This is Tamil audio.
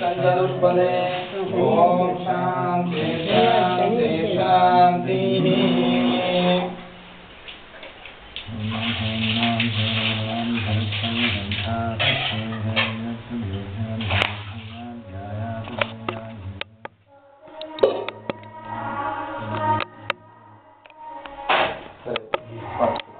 சந்தருப்பதே Om Shanti Shanti Shanti Thank you.